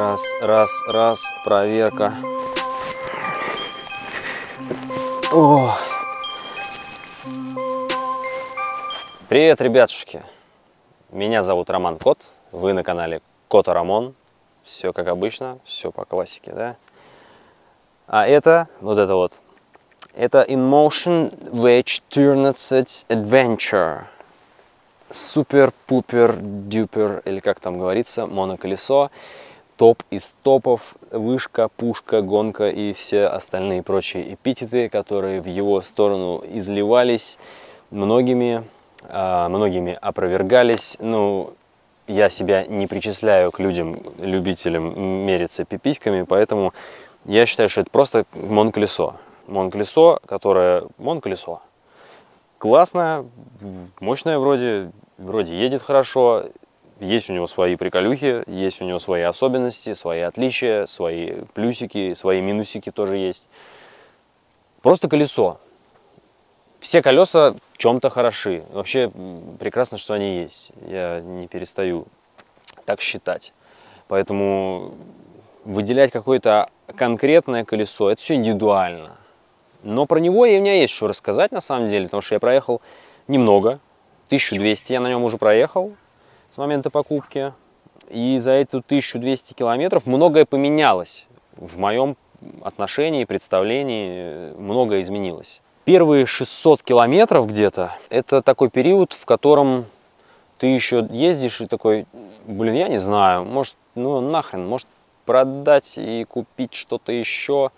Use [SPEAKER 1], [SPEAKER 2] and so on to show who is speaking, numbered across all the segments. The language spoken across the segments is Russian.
[SPEAKER 1] Раз, раз, раз, проверка. О. Привет, ребятушки! Меня зовут Роман Кот, вы на канале Кота Рамон. Все как обычно, все по классике, да? А это, вот это вот, это InMotion VH14 Adventure. Супер-пупер-дюпер, или как там говорится, моноколесо. Топ из топов, вышка, пушка, гонка и все остальные прочие эпитеты, которые в его сторону изливались многими, а, многими опровергались. Ну, я себя не причисляю к людям, любителям мериться пиписьками, поэтому я считаю, что это просто моноколесо. Моноколесо, которое... Моноколесо. Классное, мощное вроде, вроде едет хорошо, есть у него свои приколюхи, есть у него свои особенности, свои отличия, свои плюсики, свои минусики тоже есть. Просто колесо. Все колеса в чем-то хороши. Вообще прекрасно, что они есть. Я не перестаю так считать. Поэтому выделять какое-то конкретное колесо, это все индивидуально. Но про него у меня есть что рассказать на самом деле, потому что я проехал немного, 1200 я на нем уже проехал с момента покупки. И за эту 1200 километров многое поменялось в моем отношении, представлении, многое изменилось. Первые 600 километров где-то, это такой период, в котором ты еще ездишь и такой, блин, я не знаю, может, ну нахрен, может продать и купить что-то еще,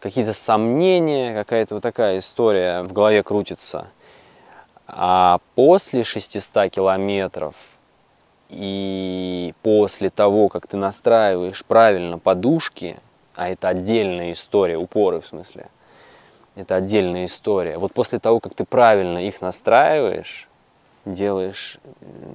[SPEAKER 1] какие-то сомнения, какая-то вот такая история в голове крутится. А после 600 километров и после того, как ты настраиваешь правильно подушки, а это отдельная история, упоры в смысле, это отдельная история. Вот после того, как ты правильно их настраиваешь, делаешь,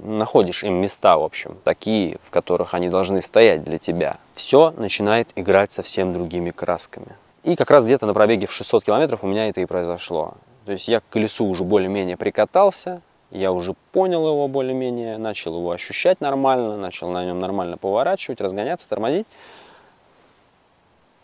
[SPEAKER 1] находишь им места, в общем, такие, в которых они должны стоять для тебя, все начинает играть совсем другими красками. И как раз где-то на пробеге в 600 километров у меня это и произошло. То есть я к колесу уже более-менее прикатался, я уже понял его более-менее, начал его ощущать нормально, начал на нем нормально поворачивать, разгоняться, тормозить.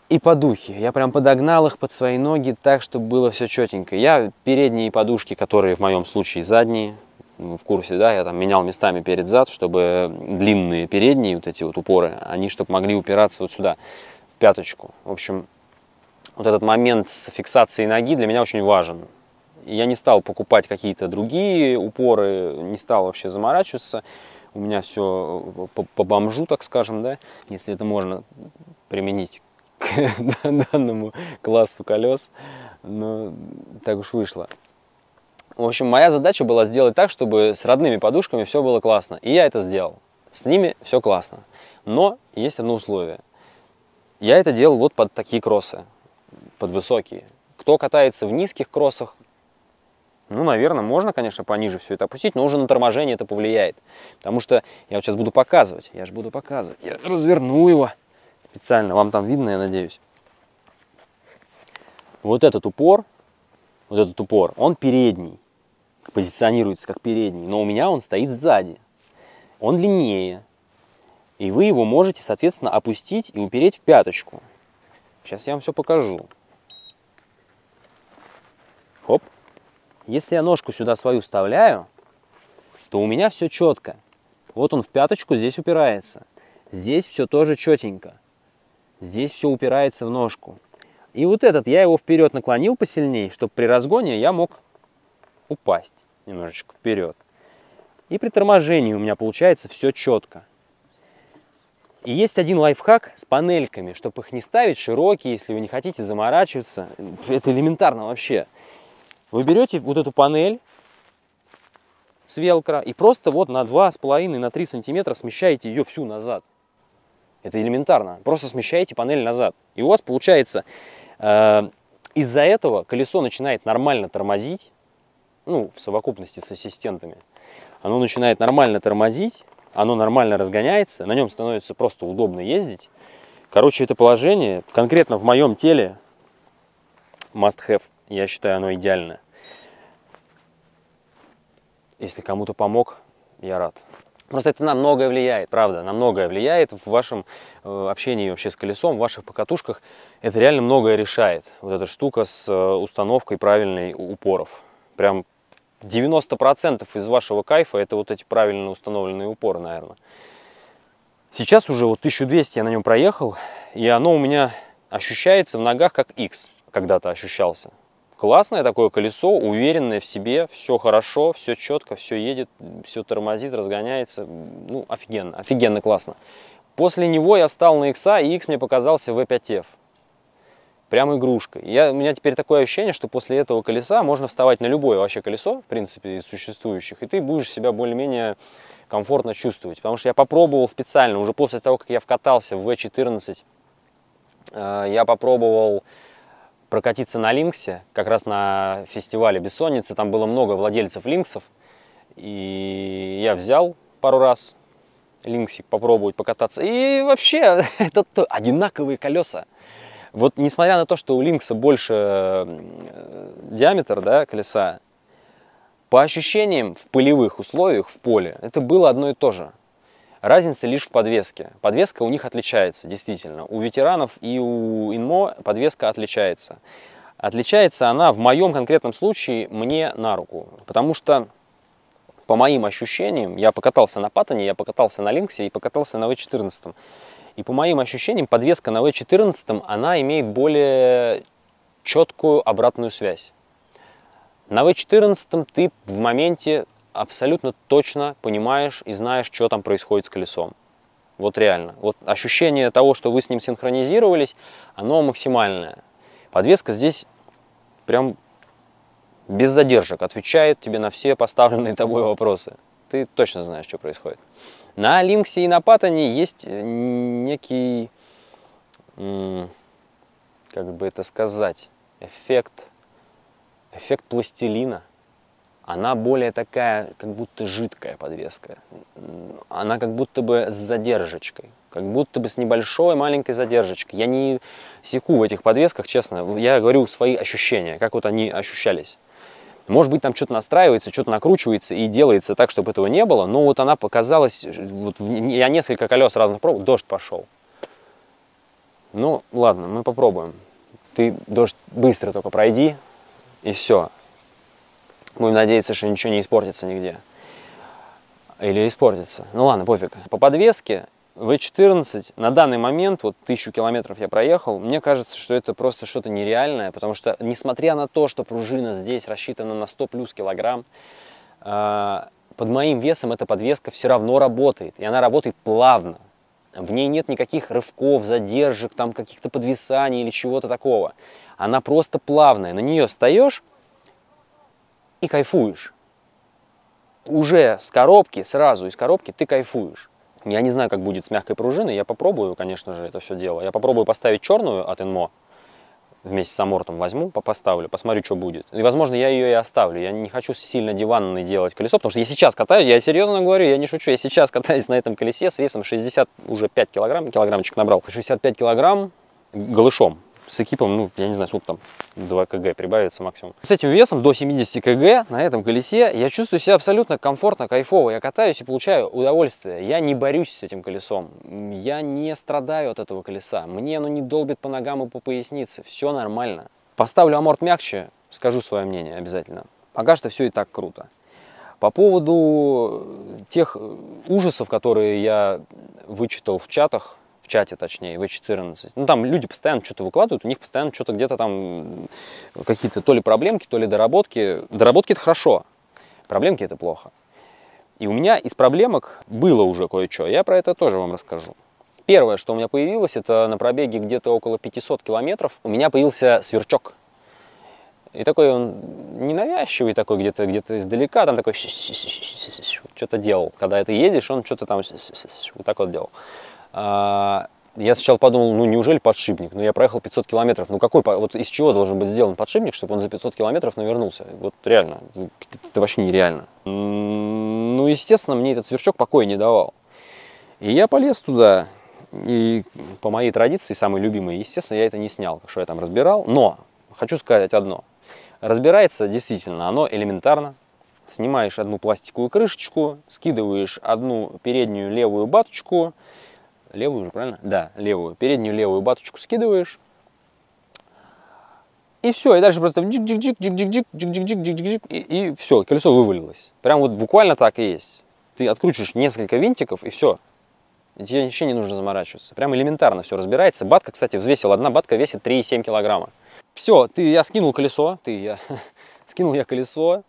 [SPEAKER 1] И подухи. Я прям подогнал их под свои ноги так, чтобы было все четенько. Я передние подушки, которые в моем случае задние, в курсе, да, я там менял местами перед зад, чтобы длинные передние вот эти вот упоры, они чтобы могли упираться вот сюда, в пяточку. В общем, вот этот момент с фиксацией ноги для меня очень важен. Я не стал покупать какие-то другие упоры, не стал вообще заморачиваться. У меня все по, по бомжу, так скажем, да, если это можно применить к данному классу колес. Но так уж вышло. В общем, моя задача была сделать так, чтобы с родными подушками все было классно. И я это сделал. С ними все классно. Но есть одно условие. Я это делал вот под такие кроссы, под высокие. Кто катается в низких кроссах, ну, наверное, можно, конечно, пониже все это опустить, но уже на торможение это повлияет. Потому что я вот сейчас буду показывать, я же буду показывать. Я разверну его специально, вам там видно, я надеюсь. Вот этот упор, вот этот упор, он передний, позиционируется как передний, но у меня он стоит сзади. Он длиннее, и вы его можете, соответственно, опустить и упереть в пяточку. Сейчас я вам все покажу. Хоп. Если я ножку сюда свою вставляю, то у меня все четко. Вот он в пяточку здесь упирается. Здесь все тоже четенько. Здесь все упирается в ножку. И вот этот, я его вперед наклонил посильнее, чтобы при разгоне я мог упасть немножечко вперед. И при торможении у меня получается все четко. И есть один лайфхак с панельками, чтобы их не ставить широкие, если вы не хотите заморачиваться. Это элементарно вообще. Вы берете вот эту панель с велкро и просто вот на 2,5 на 3 сантиметра смещаете ее всю назад. Это элементарно. Просто смещаете панель назад. И у вас получается, э, из-за этого колесо начинает нормально тормозить, ну, в совокупности с ассистентами. Оно начинает нормально тормозить, оно нормально разгоняется, на нем становится просто удобно ездить. Короче, это положение, конкретно в моем теле, must have, я считаю, оно идеальное. Если кому-то помог, я рад. Просто это на многое влияет, правда, на многое влияет в вашем э, общении вообще с колесом, в ваших покатушках. Это реально многое решает, вот эта штука с э, установкой правильной упоров. Прям 90% из вашего кайфа это вот эти правильно установленные упоры, наверное. Сейчас уже вот 1200 я на нем проехал, и оно у меня ощущается в ногах как X когда-то ощущался. Классное такое колесо, уверенное в себе, все хорошо, все четко, все едет, все тормозит, разгоняется. Ну, офигенно, офигенно классно. После него я встал на X, и X мне показался V5F. Прям игрушка. Я, у меня теперь такое ощущение, что после этого колеса можно вставать на любое вообще колесо, в принципе, из существующих, и ты будешь себя более-менее комфортно чувствовать. Потому что я попробовал специально, уже после того, как я вкатался в V14, э, я попробовал прокатиться на Линксе, как раз на фестивале Бессонницы, там было много владельцев Линксов, и я взял пару раз Линксик попробовать покататься, и вообще это одинаковые колеса. Вот несмотря на то, что у Линкса больше диаметр да, колеса, по ощущениям в полевых условиях в поле это было одно и то же. Разница лишь в подвеске. Подвеска у них отличается, действительно. У ветеранов и у Инмо подвеска отличается. Отличается она в моем конкретном случае мне на руку. Потому что, по моим ощущениям, я покатался на Паттоне, я покатался на Линксе и покатался на V14. И по моим ощущениям, подвеска на V14, она имеет более четкую обратную связь. На V14 ты в моменте абсолютно точно понимаешь и знаешь, что там происходит с колесом. Вот реально. Вот ощущение того, что вы с ним синхронизировались, оно максимальное. Подвеска здесь прям без задержек отвечает тебе на все поставленные тобой вопросы. Ты точно знаешь, что происходит. На Линксе и на Паттоне есть некий, как бы это сказать, эффект, эффект пластилина – она более такая, как будто жидкая подвеска. Она как будто бы с задержечкой, как будто бы с небольшой маленькой задержечкой. Я не секу в этих подвесках, честно, я говорю свои ощущения, как вот они ощущались. Может быть, там что-то настраивается, что-то накручивается и делается так, чтобы этого не было, но вот она показалась, вот я несколько колес разных пробовал, дождь пошел. Ну, ладно, мы попробуем. Ты дождь быстро только пройди, и все. Будем надеяться, что ничего не испортится нигде. Или испортится. Ну ладно, пофиг. По подвеске V14 на данный момент, вот тысячу километров я проехал, мне кажется, что это просто что-то нереальное, потому что, несмотря на то, что пружина здесь рассчитана на 100 плюс килограмм, а, под моим весом эта подвеска все равно работает, и она работает плавно. В ней нет никаких рывков, задержек, там каких-то подвисаний или чего-то такого. Она просто плавная. На нее встаешь, и кайфуешь. Уже с коробки, сразу из коробки ты кайфуешь. Я не знаю, как будет с мягкой пружиной, я попробую, конечно же, это все дело. Я попробую поставить черную от Enmo, вместе с амортом возьму, поставлю, посмотрю, что будет. И, возможно, я ее и оставлю. Я не хочу сильно диванный делать колесо, потому что я сейчас катаюсь, я серьезно говорю, я не шучу, я сейчас катаюсь на этом колесе с весом 60, уже 5 килограмм, килограммчик набрал, 65 килограмм голышом с экипом, ну, я не знаю, сколько там, 2 кг прибавится максимум. С этим весом до 70 кг на этом колесе я чувствую себя абсолютно комфортно, кайфово. Я катаюсь и получаю удовольствие. Я не борюсь с этим колесом. Я не страдаю от этого колеса. Мне оно не долбит по ногам и по пояснице. Все нормально. Поставлю аморт мягче, скажу свое мнение обязательно. Пока что все и так круто. По поводу тех ужасов, которые я вычитал в чатах, чате точнее, V14. Ну, там люди постоянно что-то выкладывают, у них постоянно что-то где-то там какие-то то ли проблемки, то ли доработки. Доработки это хорошо, проблемки это плохо. И у меня из проблемок было уже кое-что, я про это тоже вам расскажу. Первое, что у меня появилось, это на пробеге где-то около 500 километров, у меня появился сверчок. И такой он ненавязчивый такой, где-то где, -то, издалека, там такой что-то делал. Когда ты едешь, он что-то там вот так вот делал. А, я сначала подумал, ну неужели подшипник? Ну я проехал 500 километров, ну какой, вот из чего должен быть сделан подшипник, чтобы он за 500 километров навернулся? Вот реально, это вообще нереально. Ну естественно, мне этот сверчок покоя не давал. И я полез туда, и по моей традиции, самый любимый, естественно, я это не снял, что я там разбирал. Но хочу сказать одно. Разбирается действительно оно элементарно. снимаешь одну пластиковую крышечку, скидываешь одну переднюю левую баточку, левую же, правильно? Да, левую, переднюю левую баточку скидываешь, и все, и дальше просто джик джик джик джик джик джик джик джик джик джик джик и, и все, колесо вывалилось. Прям вот буквально так и есть. Ты откручиваешь несколько винтиков и все. Тебе ничего не нужно заморачиваться. Прям элементарно все разбирается. Батка, кстати, взвесил. Одна батка весит 3,7 килограмма. Все, ты, я скинул колесо, ты, я скинул я колесо,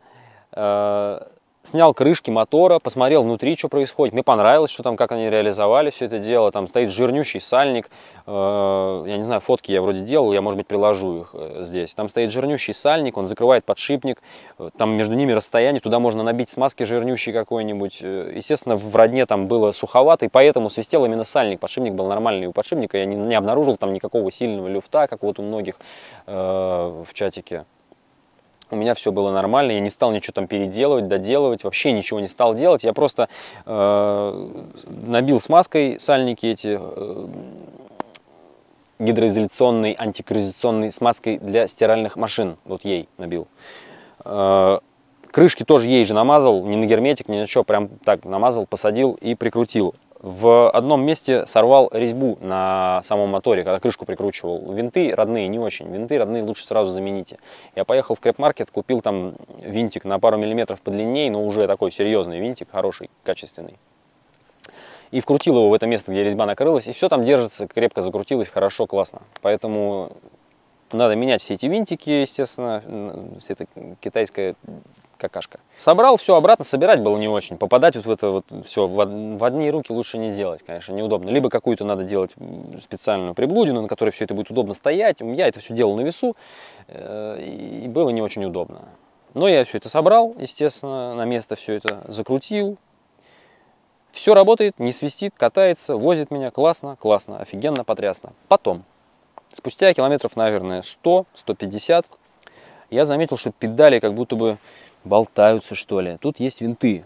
[SPEAKER 1] э, снял крышки мотора, посмотрел внутри, что происходит. Мне понравилось, что там, как они реализовали все это дело. Там стоит жирнющий сальник. Э, я не знаю, фотки я вроде делал, я, может быть, приложу их э, здесь. Там стоит жирнющий сальник, он закрывает подшипник. Э, там между ними расстояние, туда можно набить смазки жирнющей какой-нибудь. Естественно, в родне там было суховато, и поэтому свистел именно сальник. Подшипник был нормальный у подшипника. Я не, обнаружил там никакого сильного люфта, как вот у многих в чатике у меня все было нормально, я не стал ничего там переделывать, доделывать, вообще ничего не стал делать, я просто э, набил смазкой сальники эти, э, гидроизоляционной, антикоррозионной смазкой для стиральных машин, вот ей набил. Э, крышки тоже ей же намазал, не на герметик, ни на что, прям так намазал, посадил и прикрутил. В одном месте сорвал резьбу на самом моторе, когда крышку прикручивал. Винты родные не очень, винты родные лучше сразу замените. Я поехал в крэп-маркет, купил там винтик на пару миллиметров подлиннее, но уже такой серьезный винтик, хороший, качественный. И вкрутил его в это место, где резьба накрылась, и все там держится, крепко закрутилось, хорошо, классно. Поэтому надо менять все эти винтики, естественно, вся эта китайская какашка. Собрал все обратно, собирать было не очень. Попадать вот в это вот все в, в одни руки лучше не делать, конечно, неудобно. Либо какую-то надо делать специальную приблудину, на которой все это будет удобно стоять. Я это все делал на весу, э, и было не очень удобно. Но я все это собрал, естественно, на место все это закрутил. Все работает, не свистит, катается, возит меня. Классно, классно, офигенно, потрясно. Потом, спустя километров, наверное, 100-150, я заметил, что педали как будто бы болтаются, что ли. Тут есть винты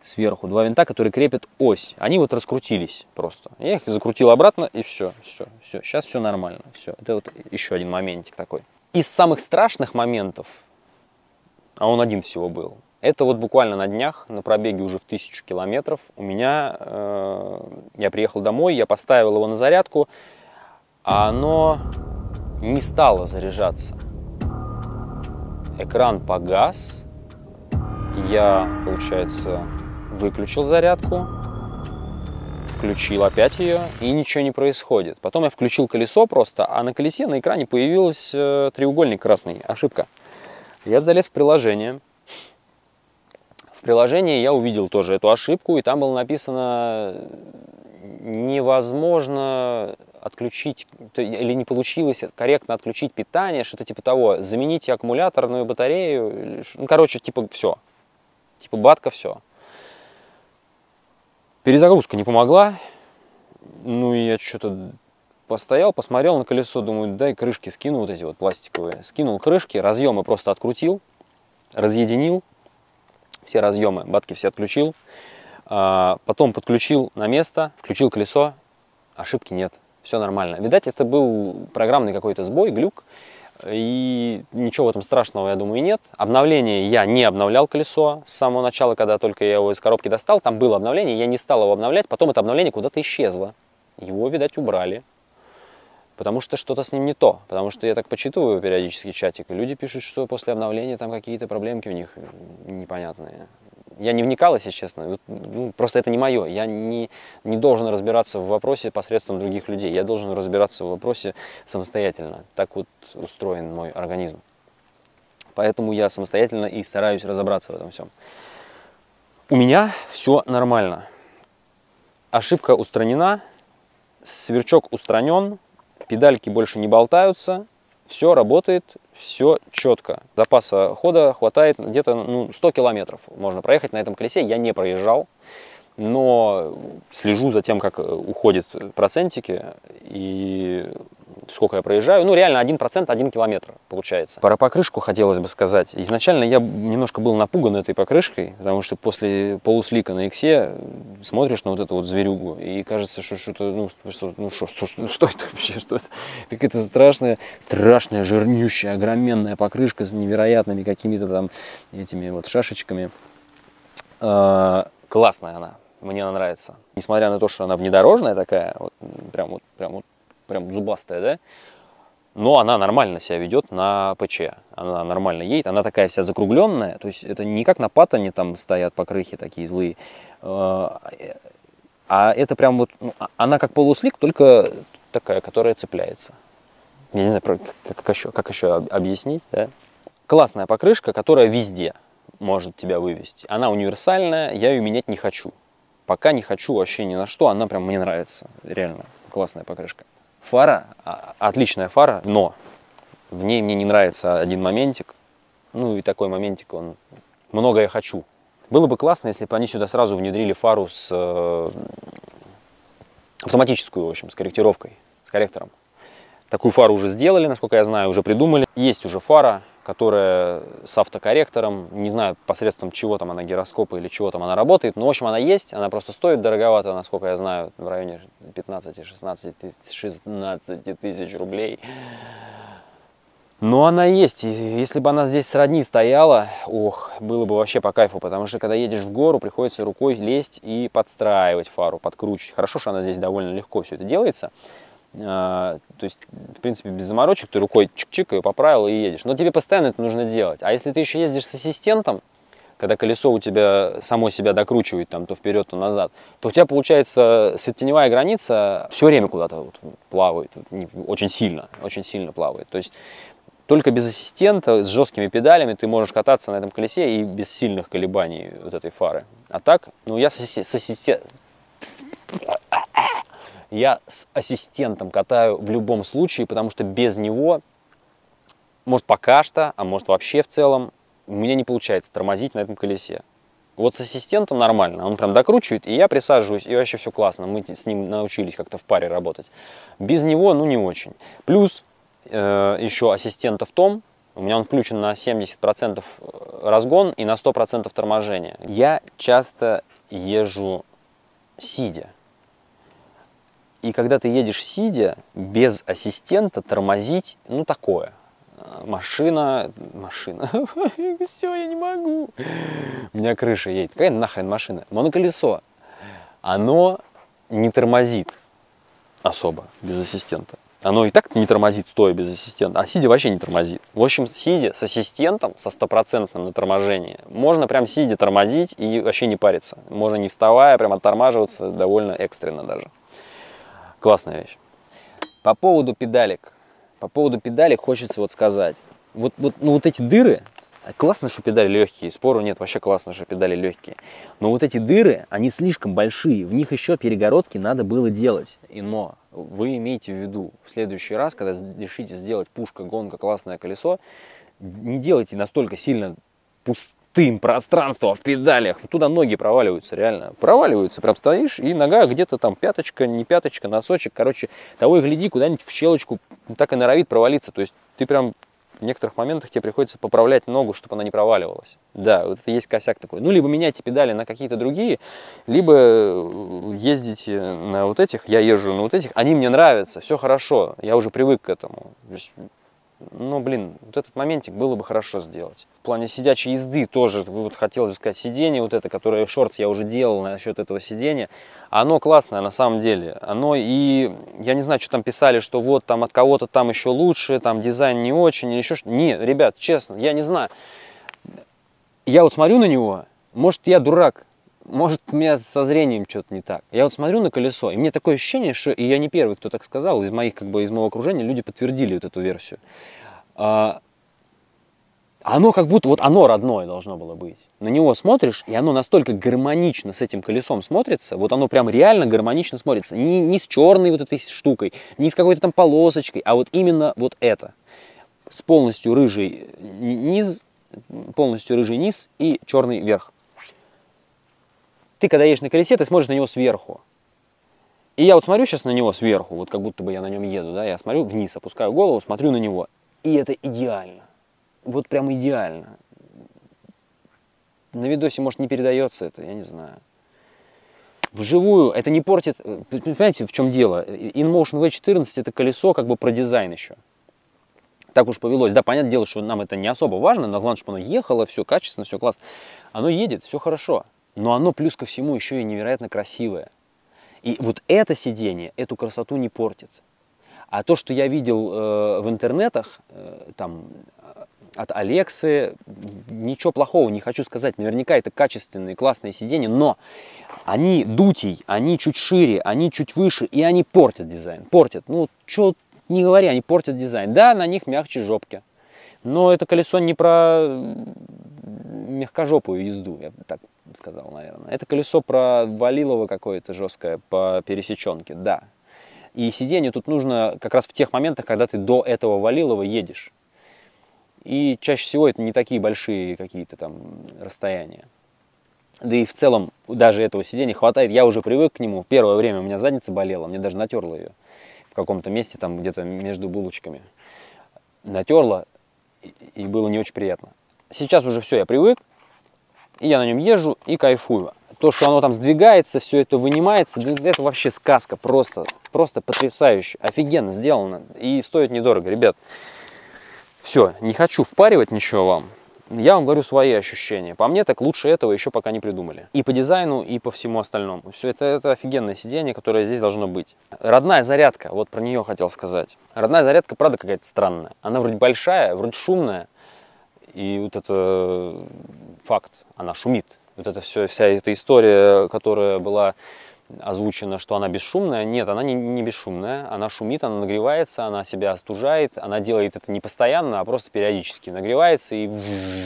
[SPEAKER 1] сверху, два винта, которые крепят ось. Они вот раскрутились просто. Я их закрутил обратно, и все, все, все. Сейчас все нормально. Все. Это вот еще один моментик такой. Из самых страшных моментов, а он один всего был, это вот буквально на днях, на пробеге уже в тысячу километров, у меня, э, я приехал домой, я поставил его на зарядку, а оно не стало заряжаться экран погас, я, получается, выключил зарядку, включил опять ее, и ничего не происходит. Потом я включил колесо просто, а на колесе на экране появился э, треугольник красный, ошибка. Я залез в приложение. В приложении я увидел тоже эту ошибку, и там было написано невозможно отключить, или не получилось корректно отключить питание, что-то типа того, замените аккумуляторную батарею, ну, короче, типа все, типа батка все. Перезагрузка не помогла, ну и я что-то постоял, посмотрел на колесо, думаю, дай крышки скину вот эти вот пластиковые. Скинул крышки, разъемы просто открутил, разъединил, все разъемы, батки все отключил. А, потом подключил на место, включил колесо, ошибки нет все нормально. Видать, это был программный какой-то сбой, глюк, и ничего в этом страшного, я думаю, нет. Обновление я не обновлял колесо с самого начала, когда только я его из коробки достал. Там было обновление, я не стал его обновлять. Потом это обновление куда-то исчезло. Его, видать, убрали. Потому что что-то с ним не то. Потому что я так почитываю периодически чатик, и люди пишут, что после обновления там какие-то проблемки у них непонятные я не вникал, если честно. Ну, просто это не мое. Я не, не должен разбираться в вопросе посредством других людей. Я должен разбираться в вопросе самостоятельно. Так вот устроен мой организм. Поэтому я самостоятельно и стараюсь разобраться в этом всем. У меня все нормально. Ошибка устранена, сверчок устранен, педальки больше не болтаются, все работает, все четко. Запаса хода хватает где-то ну, 100 километров. Можно проехать на этом колесе. Я не проезжал, но слежу за тем, как уходят процентики. И сколько я проезжаю. Ну, реально 1%, 1 километр получается. Про покрышку хотелось бы сказать. Изначально я немножко был напуган этой покрышкой, потому что после полуслика на иксе смотришь на вот эту вот зверюгу, и кажется, что что-то, ну, что, ну, что, что, ну, что это вообще, что это? Какая-то страшная, страшная, жирнющая, огроменная покрышка с невероятными какими-то там этими вот шашечками. А, классная она, мне она нравится. Несмотря на то, что она внедорожная такая, вот, прям вот, прям вот, прям зубастая, да, но она нормально себя ведет на ПЧ. Она нормально едет, она такая вся закругленная, то есть это не как на паттоне там стоят покрыхи такие злые, а, а это прям вот, ну, а, она как полуслик, только такая, которая цепляется. Я не знаю, как, еще, как еще объяснить, да? Классная покрышка, которая везде может тебя вывести. Она универсальная, я ее менять не хочу. Пока не хочу вообще ни на что, она прям мне нравится. Реально, классная покрышка. Фара, а, отличная фара, но в ней мне не нравится один моментик. Ну и такой моментик, он много я хочу. Было бы классно, если бы они сюда сразу внедрили фару с э, автоматическую, в общем, с корректировкой, с корректором. Такую фару уже сделали, насколько я знаю, уже придумали. Есть уже фара, которая с автокорректором, не знаю посредством чего там она, гироскопа или чего там она работает, но в общем она есть, она просто стоит дороговато, насколько я знаю, в районе 15-16 16 тысяч рублей. Но она есть, и если бы она здесь сродни стояла, ох, было бы вообще по кайфу, потому что когда едешь в гору, приходится рукой лезть и подстраивать фару, подкручивать. Хорошо, что она здесь довольно легко все это делается, то есть, в принципе, без заморочек, ты рукой чик-чик ее поправил и едешь. Но тебе постоянно это нужно делать. А если ты еще ездишь с ассистентом, когда колесо у тебя само себя докручивает там то вперед, то назад, то у тебя получается светотеневая граница все время куда-то вот плавает, очень сильно, очень сильно плавает. То есть только без ассистента, с жесткими педалями ты можешь кататься на этом колесе и без сильных колебаний вот этой фары. А так, ну я с, с ассистентом я с ассистентом катаю в любом случае, потому что без него, может пока что, а может вообще в целом, у меня не получается тормозить на этом колесе. Вот с ассистентом нормально, он прям докручивает, и я присаживаюсь, и вообще все классно, мы с ним научились как-то в паре работать. Без него, ну, не очень. Плюс э, еще ассистента в том, у меня он включен на 70% э, разгон и на 100% торможение. Я часто езжу сидя. И когда ты едешь сидя, без ассистента, тормозить, ну такое. Машина, машина, все, я не могу. У меня крыша едет. Какая нахрен машина? Моноколесо. Оно не тормозит особо без ассистента. Оно и так не тормозит, стоя без ассистента, а сидя вообще не тормозит. В общем, сидя с ассистентом, со стопроцентным на торможении, можно прям сидя тормозить и вообще не париться. Можно не вставая, прям оттормаживаться довольно экстренно даже. Классная вещь. По поводу педалек. По поводу педалек хочется вот сказать. Вот, вот, ну, вот эти дыры, классно, что педали легкие, спору нет, вообще классно, что педали легкие. Но вот эти дыры, они слишком большие, в них еще перегородки надо было делать. И но вы имейте в виду, в следующий раз, когда решите сделать пушка, гонка, классное колесо, не делайте настолько сильно пуст пустым пространство в педалях. Туда ноги проваливаются, реально. Проваливаются, прям стоишь, и нога где-то там пяточка, не пяточка, носочек. Короче, того и гляди, куда-нибудь в щелочку так и норовит провалиться. То есть ты прям в некоторых моментах тебе приходится поправлять ногу, чтобы она не проваливалась. Да, вот это есть косяк такой. Ну, либо меняйте педали на какие-то другие, либо э, ездите на вот этих, я езжу на вот этих, они мне нравятся, все хорошо, я уже привык к этому ну, блин, вот этот моментик было бы хорошо сделать. В плане сидячей езды тоже, вот хотелось бы сказать, сиденье вот это, которое шортс я уже делал насчет этого сидения, оно классное на самом деле. Оно и, я не знаю, что там писали, что вот там от кого-то там еще лучше, там дизайн не очень или еще что Нет, ребят, честно, я не знаю. Я вот смотрю на него, может, я дурак, может, у меня со зрением что-то не так. Я вот смотрю на колесо, и мне такое ощущение, что, и я не первый, кто так сказал, из моих, как бы, из моего окружения люди подтвердили вот эту версию. А, оно как будто, вот оно родное должно было быть. На него смотришь, и оно настолько гармонично с этим колесом смотрится, вот оно прям реально гармонично смотрится. Не, не с черной вот этой штукой, не с какой-то там полосочкой, а вот именно вот это. С полностью рыжий низ, полностью рыжий низ и черный верх ты когда едешь на колесе, ты смотришь на него сверху. И я вот смотрю сейчас на него сверху, вот как будто бы я на нем еду, да, я смотрю вниз, опускаю голову, смотрю на него, и это идеально. Вот прям идеально. На видосе, может, не передается это, я не знаю. Вживую это не портит, э, понимаете, в чем дело? InMotion V14 это колесо как бы про дизайн еще. Так уж повелось. Да, понятное дело, что нам это не особо важно, но главное, чтобы оно ехало, все качественно, все классно. Оно едет, все хорошо. Но оно плюс ко всему еще и невероятно красивое. И вот это сиденье эту красоту не портит. А то, что я видел э, в интернетах, э, там, от Алексы, ничего плохого не хочу сказать. Наверняка это качественные, классные сиденья, но они дутей, они чуть шире, они чуть выше, и они портят дизайн. Портят. Ну, что не говори, они портят дизайн. Да, на них мягче жопки. Но это колесо не про мягкожопую езду, я так сказал, наверное. Это колесо про валилово какое-то жесткое по пересеченке, да. И сиденье тут нужно как раз в тех моментах, когда ты до этого валилова едешь. И чаще всего это не такие большие какие-то там расстояния. Да и в целом даже этого сидения хватает. Я уже привык к нему. Первое время у меня задница болела, мне даже натерла ее в каком-то месте, там где-то между булочками. Натерла, и было не очень приятно. Сейчас уже все, я привык, и я на нем езжу и кайфую. То, что оно там сдвигается, все это вынимается, это вообще сказка, просто, просто потрясающе, офигенно сделано и стоит недорого, ребят. Все, не хочу впаривать ничего вам. Я вам говорю свои ощущения. По мне так лучше этого еще пока не придумали. И по дизайну, и по всему остальному. Все это, это офигенное сиденье, которое здесь должно быть. Родная зарядка, вот про нее хотел сказать. Родная зарядка, правда, какая-то странная. Она вроде большая, вроде шумная. И вот это факт, она шумит. Вот это все, вся эта история, которая была озвучено, что она бесшумная. Нет, она не, не бесшумная. Она шумит, она нагревается, она себя остужает. Она делает это не постоянно, а просто периодически нагревается и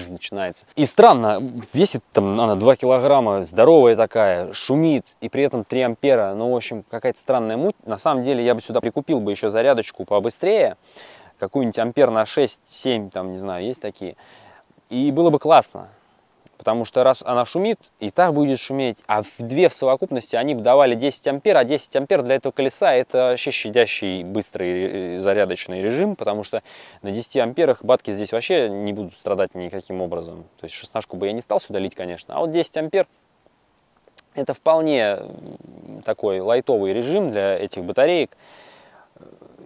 [SPEAKER 1] начинается. И странно, весит там она 2 килограмма, здоровая такая, шумит, и при этом 3 ампера. Ну, в общем, какая-то странная муть. На самом деле, я бы сюда прикупил бы еще зарядочку побыстрее. Какую-нибудь ампер на 6-7, там, не знаю, есть такие. И было бы классно. Потому что раз она шумит, и так будет шуметь, а в две в совокупности они бы давали 10 ампер, а 10 ампер для этого колеса это вообще щадящий быстрый зарядочный режим, потому что на 10 амперах батки здесь вообще не будут страдать никаким образом. То есть шестнашку бы я не стал сюда лить, конечно, а вот 10 ампер это вполне такой лайтовый режим для этих батареек.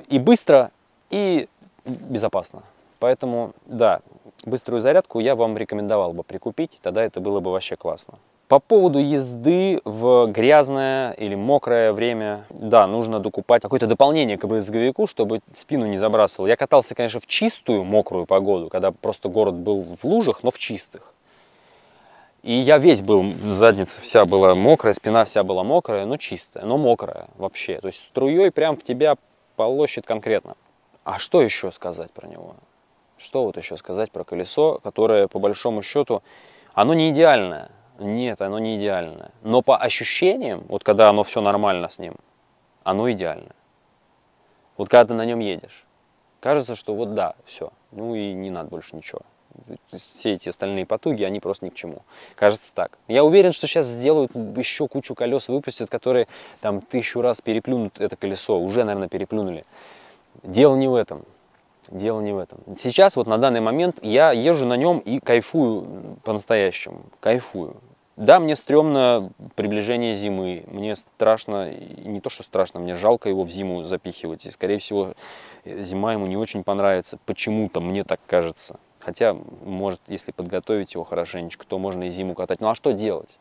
[SPEAKER 1] И быстро, и безопасно. Поэтому, да, быструю зарядку я вам рекомендовал бы прикупить, тогда это было бы вообще классно. По поводу езды в грязное или мокрое время, да, нужно докупать какое-то дополнение к брызговику, чтобы спину не забрасывал. Я катался, конечно, в чистую мокрую погоду, когда просто город был в лужах, но в чистых. И я весь был, задница вся была мокрая, спина вся была мокрая, но чистая, но мокрая вообще. То есть струей прям в тебя полощет конкретно. А что еще сказать про него? Что вот еще сказать про колесо, которое по большому счету, оно не идеальное. Нет, оно не идеальное. Но по ощущениям, вот когда оно все нормально с ним, оно идеальное. Вот когда ты на нем едешь, кажется, что вот да, все, ну и не надо больше ничего. Все эти остальные потуги, они просто ни к чему. Кажется так. Я уверен, что сейчас сделают еще кучу колес, выпустят, которые там тысячу раз переплюнут это колесо. Уже, наверное, переплюнули. Дело не в этом. Дело не в этом. Сейчас вот на данный момент я езжу на нем и кайфую по-настоящему. Кайфую. Да, мне стрёмно приближение зимы. Мне страшно, не то что страшно, мне жалко его в зиму запихивать. И, скорее всего, зима ему не очень понравится. Почему-то мне так кажется. Хотя, может, если подготовить его хорошенечко, то можно и зиму катать. Ну а что делать?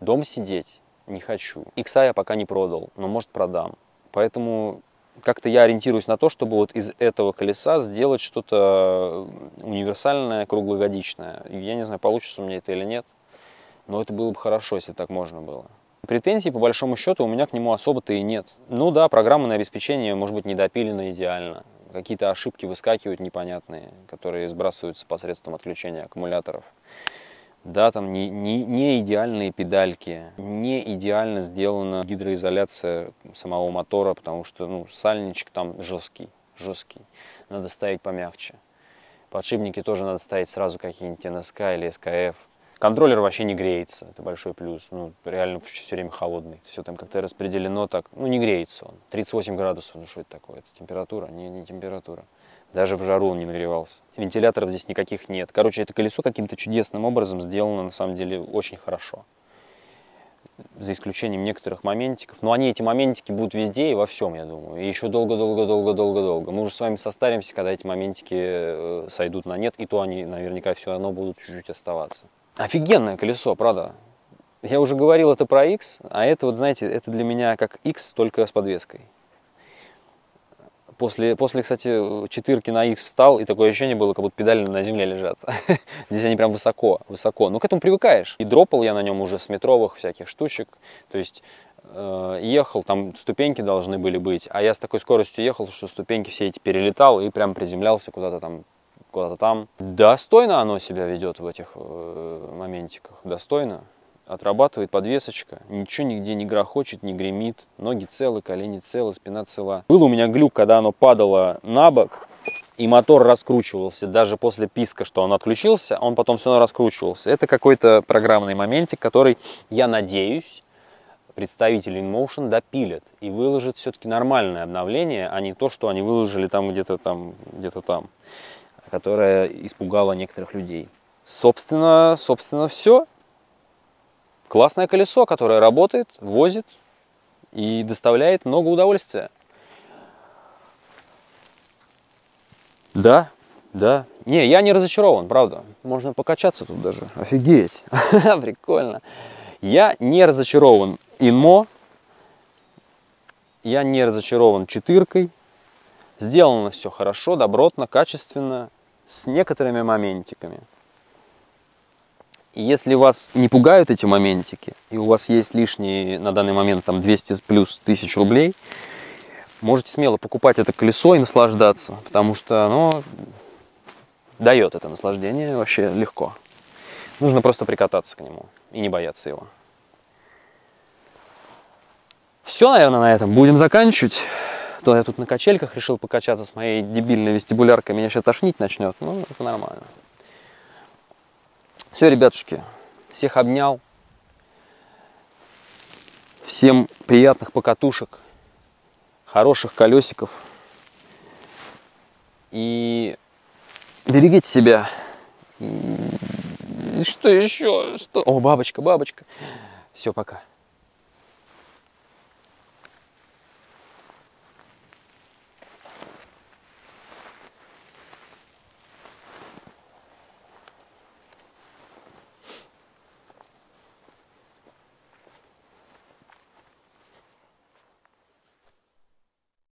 [SPEAKER 1] Дом сидеть не хочу. Икса я пока не продал, но может продам. Поэтому как-то я ориентируюсь на то, чтобы вот из этого колеса сделать что-то универсальное, круглогодичное. Я не знаю, получится у меня это или нет, но это было бы хорошо, если так можно было. Претензий, по большому счету, у меня к нему особо-то и нет. Ну да, программное обеспечение может быть недопилено идеально. Какие-то ошибки выскакивают непонятные, которые сбрасываются посредством отключения аккумуляторов да, там не, не, не идеальные педальки, не идеально сделана гидроизоляция самого мотора, потому что ну, сальничек там жесткий, жесткий, надо ставить помягче. Подшипники тоже надо ставить сразу какие-нибудь НСК или СКФ, Контроллер вообще не греется, это большой плюс. Ну, реально все время холодный. Все там как-то распределено так. Ну, не греется он. 38 градусов, ну что это такое? Это температура? Не, не температура. Даже в жару он не нагревался. Вентиляторов здесь никаких нет. Короче, это колесо каким-то чудесным образом сделано, на самом деле, очень хорошо. За исключением некоторых моментиков. Но они, эти моментики, будут везде и во всем, я думаю. И еще долго-долго-долго-долго-долго. Мы уже с вами состаримся, когда эти моментики э, сойдут на нет. И то они наверняка все равно будут чуть-чуть оставаться. Офигенное колесо, правда. Я уже говорил это про X, а это вот, знаете, это для меня как X, только с подвеской. После, после, кстати, четырки на X встал, и такое ощущение было, как будто педали на земле лежат. Здесь они прям высоко, высоко. Ну, к этому привыкаешь. И дропал я на нем уже с метровых всяких штучек. То есть э, ехал, там ступеньки должны были быть, а я с такой скоростью ехал, что ступеньки все эти перелетал и прям приземлялся куда-то там куда-то там. Достойно оно себя ведет в этих э, моментиках, достойно. Отрабатывает подвесочка, ничего нигде не грохочет, не гремит, ноги целы, колени целы, спина цела. Был у меня глюк, когда оно падало на бок, и мотор раскручивался, даже после писка, что он отключился, он потом все равно раскручивался. Это какой-то программный моментик, который, я надеюсь, представители InMotion допилят и выложат все-таки нормальное обновление, а не то, что они выложили там где-то там, где-то там которая испугала некоторых людей. Собственно, собственно, все. Классное колесо, которое работает, возит и доставляет много удовольствия. Да, да. Не, я не разочарован, правда. Можно покачаться тут даже. Офигеть. Прикольно. Я не разочарован инмо. Я не разочарован четыркой. Сделано все хорошо, добротно, качественно с некоторыми моментиками. Если вас не пугают эти моментики, и у вас есть лишние на данный момент там 200 плюс тысяч рублей, можете смело покупать это колесо и наслаждаться, потому что оно дает это наслаждение вообще легко. Нужно просто прикататься к нему и не бояться его. Все, наверное, на этом. Будем заканчивать то я тут на качельках решил покачаться с моей дебильной вестибуляркой, меня сейчас тошнить начнет, ну, это нормально. Все, ребятушки, всех обнял. Всем приятных покатушек, хороших колесиков. И берегите себя. И что еще? Что? О, бабочка, бабочка. Все, пока.